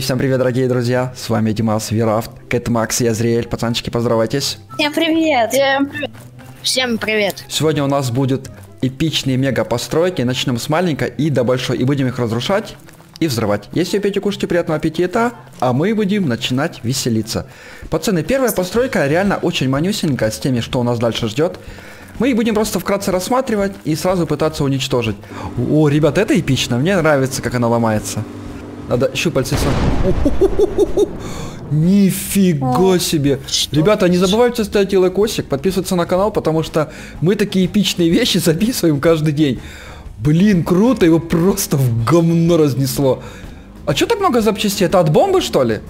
Всем привет, дорогие друзья! С вами Димас, Вирафт, Кэт Макс и Азриэль. Пацанчики, поздоровайтесь. Всем привет! Всем привет. Всем привет! Сегодня у нас будут эпичные мега постройки. Начнем с маленькой и до большой. И будем их разрушать и взрывать. Если пейте, кушайте приятного аппетита, а мы будем начинать веселиться. Пацаны, первая постройка реально очень манюсенькая с теми, что у нас дальше ждет. Мы их будем просто вкратце рассматривать и сразу пытаться уничтожить. О, ребят, это эпично. Мне нравится, как она ломается. Надо щупальцы сам. Нифига себе. Ребята, не забывайте ставить лайкосик, подписываться на канал, потому что мы такие эпичные вещи записываем каждый день. Блин, круто, его просто в говно разнесло. А что так много запчастей? Это от бомбы, что ли?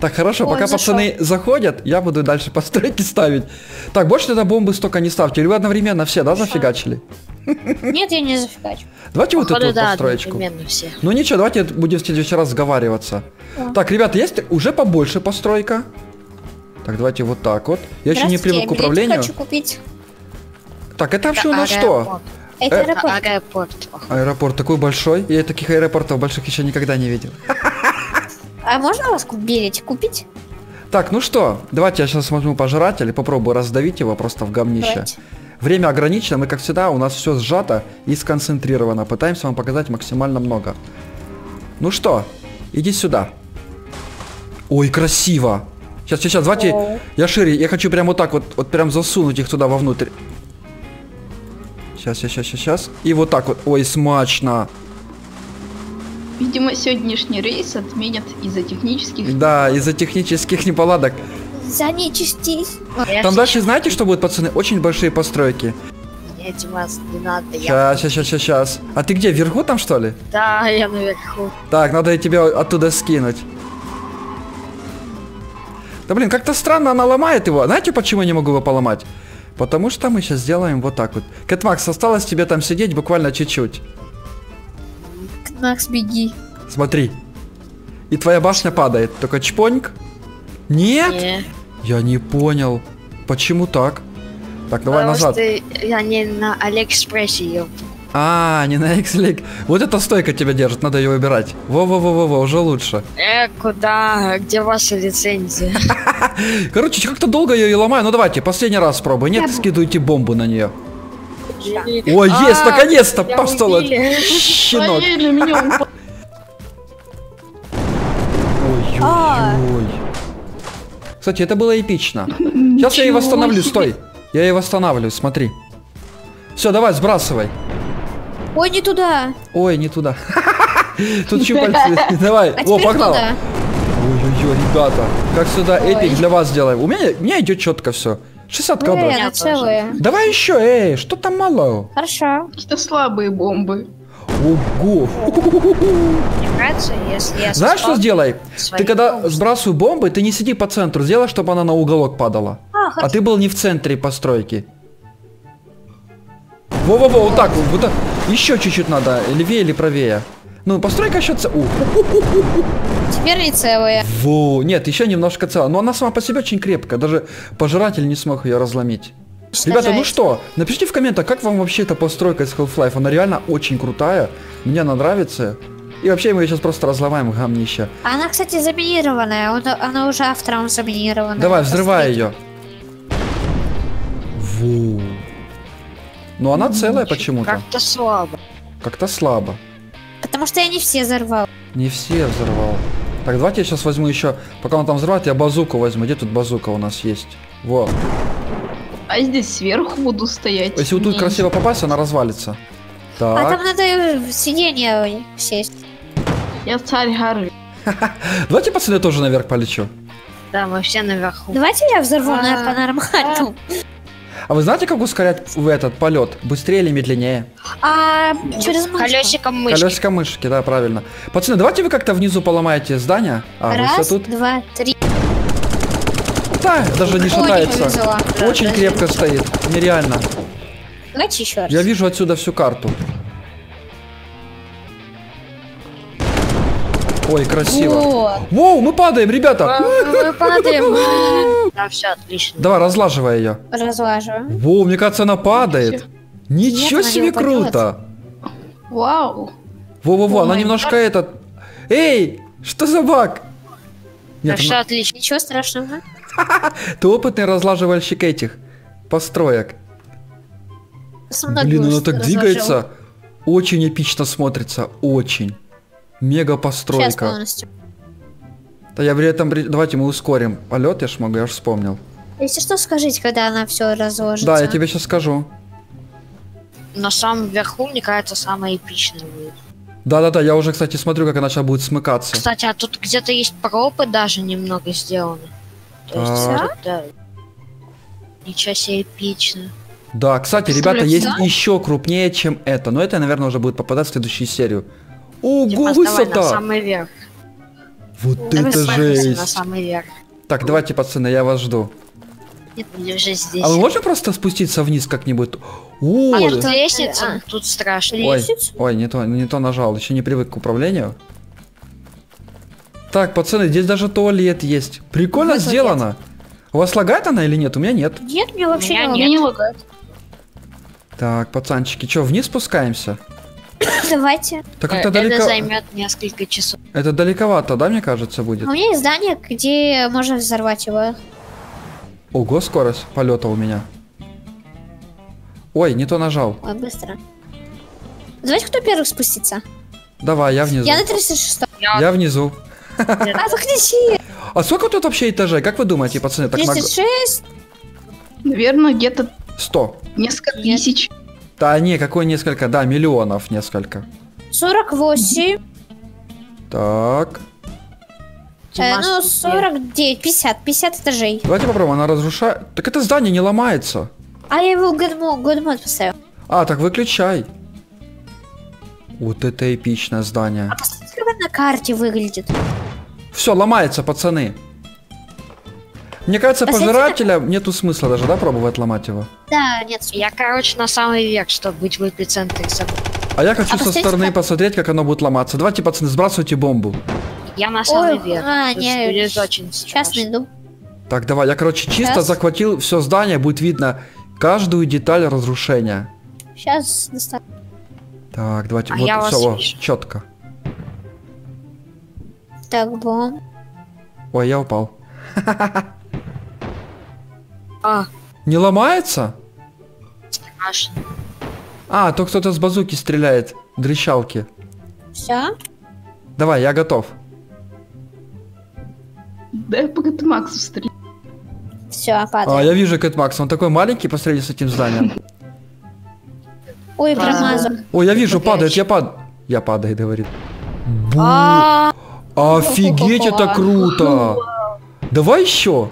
Так, хорошо, Ой, пока зашел. пацаны заходят, я буду дальше постройки ставить. Так, больше тогда бомбы столько не ставьте. Или вы одновременно все, да, зафигачили? Нет, я не зафигачу. Давайте вот эту Походу, вот да, построечку. все. Ну ничего, давайте будем в следующий раз сговариваться. Так, ребята, есть уже побольше постройка. Так, давайте вот так вот. Я еще не привык к управлению. хочу купить. Так, это вообще у нас что? аэропорт. Это Э, аэропорт. Аэропорт. походу. Аэропорт такой большой. Я таких аэропортов больших еще никогда не видел. А можно у вас ку- билет купить? Так, ну что, давайте я сейчас возьму пожиратель и попробую раздавить его просто в говнище. Давайте. Время ограничено, мы как всегда, у нас все сжато и сконцентрировано. Пытаемся вам показать максимально много. Ну что, иди сюда. Ой, красиво. Сейчас, сейчас, сейчас, давайте, я шире, я хочу прям вот так вот, вот прям засунуть их туда вовнутрь. Сейчас, сейчас, сейчас, сейчас. И вот так вот. Ой, смачно. Видимо, сегодняшний рейс отменят из-за технических... Да, из-за технических неполадок. За нечистись. Там дальше знаете, что будет, пацаны? Очень большие постройки. Нет, Димас, не надо. Я... Сейчас, сейчас, сейчас, сейчас. А ты где, вверху там, что ли? Да, я наверху. Так, надо тебя оттуда скинуть. Да блин, как-то странно она ломает его. Знаете, почему я не могу его поломать? Потому что мы сейчас сделаем вот так вот. Кэтмакс, осталось тебе там сидеть буквально чуть-чуть. Макс, беги. Смотри. И твоя башня падает. Только чпоньк. Нет? Не. Я не понял. Почему так? Так, давай Потому назад. что я не на Алиэкспрессе ее. А, не на X-Link. Вот эта стойка тебя держит, надо ее выбирать. Во-во-во-во, уже лучше. Э, куда? Где ваша лицензия? Короче, как-то долго я ее ломаю. Ну давайте, последний раз спробуй. Нет, скидывайте бомбу на нее. Ой, есть, А, наконец-то тебя пошел щенок. Ой-ой-ой. Кстати, это было эпично. Сейчас я ее Ничего восстановлю, себе. стой. Я ее восстанавливаю, смотри. Все, давай, сбрасывай. Ой, не туда. Ой, не туда. Тут щупальцы. Давай, А о, погнал. Ой-ой-ой, ребята. Как сюда эпик для вас сделаем. У меня, у меня идет четко все. 60 кадров. А. Давай еще, эй, что там мало? Хорошо. Какие-то слабые бомбы. Ого. Мне нравится, если я Знаешь, что сделай? Ты когда бомбы. сбрасывай бомбы, ты не сиди по центру, сделай, чтобы она на уголок падала. А, А ты был не в центре постройки. Во-во-во, вот так вот, вот так. Еще чуть-чуть надо, левее или правее. Ну, постройка еще ц... Теперь не целые. Во, нет, еще немножко целая. Но она сама по себе очень крепкая, даже пожиратель не смог ее разломить. Ребята, ну что, напишите в комментах, как вам вообще эта постройка из Half-Life. Она реально очень крутая, мне она нравится. И вообще мы ее сейчас просто разломаем в гамнище. Она, кстати, заминированная. Он- Она уже автором заминирована. Давай, взрывай ее. Во. Ну она целая почему-то. Как-то слабо. Как-то слабо. Потому что я не все взорвал. Не все взорвал. Так, давайте я сейчас возьму еще, пока он там взрывает, я базуку возьму. Где тут базука у нас есть? Во. А здесь сверху буду стоять. Если вот тут красиво попасть, она развалится. А Так. там надо в сиденье сесть. Я царь горы. Давайте, пацаны, тоже наверх полечу. Да, мы все наверху. Давайте я взорву на А. по-нормальному. А вы знаете, как ускорять в этот полет? Быстрее или медленнее? А через мышку. Колесиком мышки. Колесико мышки, да, правильно. Пацаны, давайте вы как-то внизу поломаете здание. А, Раз, два, три. Да, даже не шатается. Да, Очень подожди. крепко стоит. Нереально. Давайте еще раз. Я вижу отсюда всю карту. Ой, красиво. Вот. Воу, мы падаем, ребята! Мы падаем. Да, все отлично. Давай, разлаживай ее. Разлаживаем. Воу, мне кажется, она падает. Ничего Нет, себе круто. Вау. Во-во-во, она немножко этот... Эй, что за баг? Нет, что отлично. Ничего страшного. ты опытный разлаживальщик этих построек. Блин, она уже так разложил. двигается. Очень эпично смотрится. Очень. Мега постройка. Да я при этом... Давайте мы ускорим полет, я ж могу, я ж вспомнил. Если что, скажите, когда она все разложится. Да, я тебе сейчас скажу. На самом верху, мне кажется, самое эпичное будет. Да-да-да, я уже, кстати, смотрю, как она сейчас будет смыкаться. Кстати, а тут где-то есть пропы даже немного сделаны. То есть, тут, да. Ничего себе эпично. Да, кстати, ребята, есть еще крупнее, чем это. Но это, наверное, уже будет попадать в следующую серию. Ого, Типа, на высота! самый верх. Вот Давай это на жесть! самый верх. Так, давайте, пацаны, я вас жду. Нет, уже здесь. А мы можем просто спуститься вниз как-нибудь? О, А тут лестница, а. тут страшно. ой, ой, не то, не то нажал, еще не привык к управлению. Так, пацаны, здесь даже туалет есть. Прикольно сделано. У вас лагает она или нет? У меня нет. Нет, мне вообще меня не Мне не лагает. Так, пацанчики, что, вниз спускаемся? Давайте. Так Э, это Это далеко... займет несколько часов. Это далековато, да, мне кажется, будет? У меня есть здание, где можно взорвать его. Ого, скорость полета у меня. Ой, не то нажал. Ой, быстро. Давайте кто первый спустится? Давай, я внизу. Я на 36 Я, Я внизу. А, подожди. А сколько тут вообще этажей? Как вы думаете, пацаны? Так на... 36? Наверное, где-то 100. несколько тысяч. Да не, какой несколько? Да, миллионов несколько. 48. Так. Э, ну, Димас, 49, 50. 50 этажей. Давайте попробуем, она разрушает. Так это здание не ломается. А я его годмод, годмод поставил. А, так выключай. Вот это эпичное здание. А посмотрите, как на карте выглядит. Все, ломается, пацаны. Мне кажется, Посмотрите, пожирателя нету смысла даже, да, пробовать ломать его. Да, нет. Я, короче, на самый верх, чтобы быть в эпицентре. А я хочу А со стороны как- посмотреть, как оно будет ломаться. Давайте, пацаны, сбрасывайте бомбу. Я на самый Ой, верх. а, не, очень Сейчас найду. Так, давай, я, короче, чисто Сейчас. захватил все здание, будет видно каждую деталь разрушения. Сейчас достану. Так, давайте, А вот, все, вижу. четко. Так, бом. Ой, я упал. А, Не ломается? страшно. А, то кто-то с базуки стреляет. Дрещалки. Все. Давай, я готов. Дай пока ты Максу стрелять. Все, А, падает. я вижу Кэт Макс, он такой маленький по сравнению с этим зданием. Ой, промазал. Ой, я вижу, падает, я пад... Я падает, говорит. Бу. А, Офигеть, это круто! Давай еще.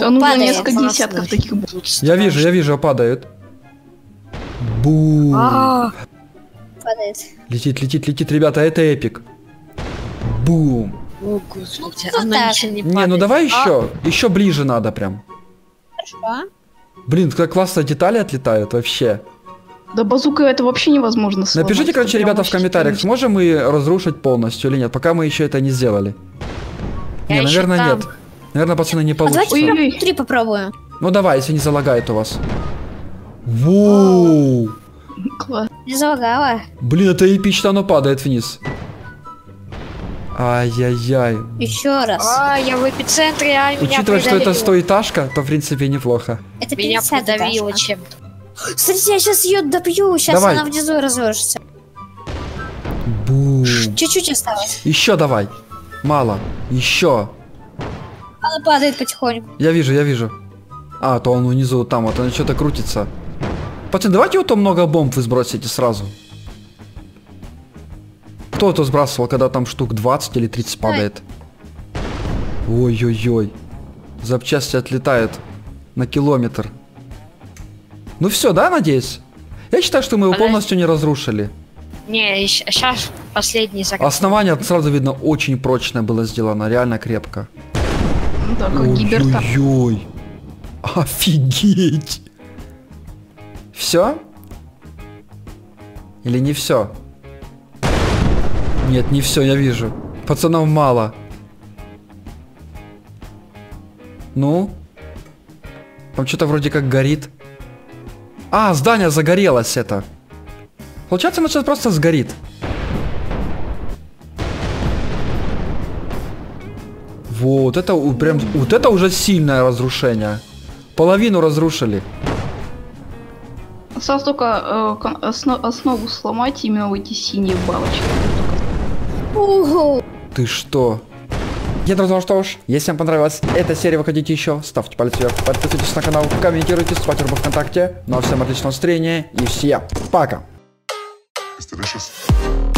Он уже падает. несколько Классно. десятков таких. Тут Я вижу, я вижу, падает. Бу. А, падает. Летит, летит, летит, ребята, это эпик. Бум. О, господи, Ну, оно так. ничего не Не, ну падает. давай А, еще. Еще ближе надо прям. Хорошо. Блин, как классно детали отлетают вообще. Да базука это вообще невозможно сломать. Напишите, короче, ребята, в комментариях, сможем мы разрушить полностью или нет, пока мы еще это не сделали. Я не, наверное, там. нет. Наверное, пацаны, не А давайте получится. Внутри попробуем. Ну давай, если не залагает у вас. Воу! Класс. Не залагала. Блин, это эпично, оно падает вниз. Ай-яй-яй. Еще раз. А, я в эпицентре, а меня Учитывая, что это стоэтажка, то в принципе неплохо. Это Меня 50 придавило этажка. чем-то. Смотрите, я сейчас ее добью. Сейчас Давай. она внизу разложится. Бум. Чуть-чуть осталось. Еще давай. Мало. Еще. Она падает потихоньку. Я вижу, я вижу. А, то он внизу там, вот он что-то крутится. Пацаны, давайте вот то много бомб вы сбросите сразу. Кто это сбрасывал, когда там штук 20 или 30 падает? Ой-ой-ой. Запчасти отлетают на километр. Ну все, да, надеюсь? Я считаю, что мы его Подожди. полностью не разрушили. Не, сейчас последний закат. Основание сразу видно очень прочное было сделано, реально крепко. Ну да, как гиберта. Ой-ой-ой. Офигеть. Все? Или не все? Нет, не все, я вижу. Пацанов мало. Ну? Там что-то вроде как горит. А, здание загорелось это. Получается, оно сейчас просто сгорит. Вот это прям, вот это уже сильное разрушение. Половину разрушили. Осталось только э, основу сломать именно вот эти синие балочки. Ого! Ты что? Я друзья, что ж, если вам понравилась эта серия, вы хотите еще, ставьте палец вверх, подписывайтесь на канал, комментируйте, ставьте рубу ВКонтакте. Ну а всем отличного настроения и всем пока! Delicious.